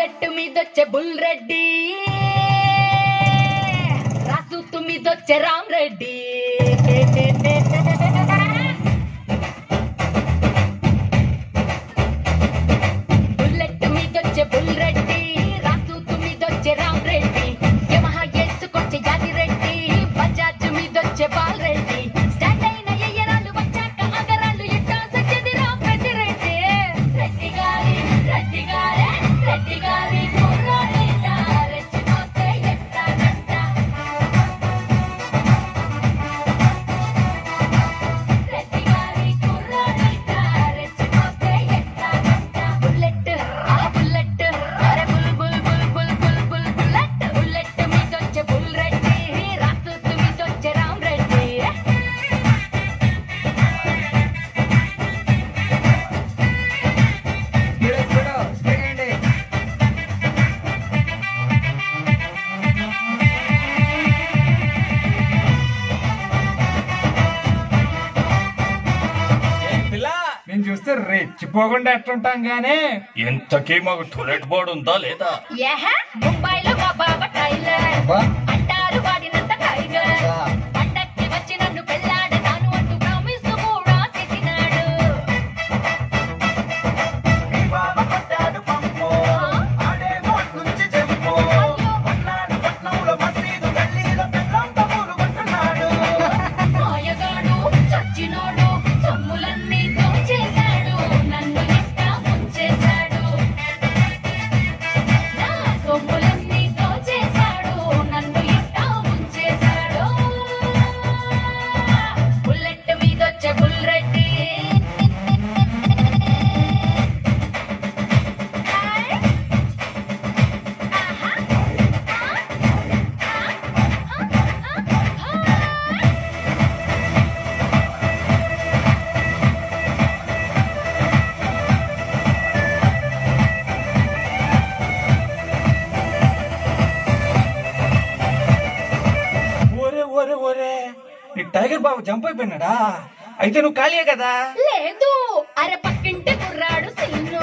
Bullet మీదొచ్చే bull Reddy రాసు మీదొచ్చే రామ్ రెడ్డి బుల్లెట్ మీదొచ్చే బుల్ రెడ్డి రాసు మీదొచ్చే రామ్ రెడ్డి యమహా ఎత్తుకొచ్చే యాది రెడ్డి బజాజ్ మీదొచ్చే బాల్ రెడ్డి చూస్తే రెచ్చిపోకుండా ఎట్లుంటాం గానీ? ఇంతకీ మాకు టూలెట్ బోర్డు ఉందా లేదా? యహ ముంబైలో మా బాబా టైలర్. అంటారు వాడినంత టైగర్. ఓరే ఓరే నీ టైగర్ బాబు జంప్ అయిపోయినాడా? అయితే నువ్వు ఖాళీయే కదా? లేదు. అరే పక్కింటే కుర్రాడు సిన్ను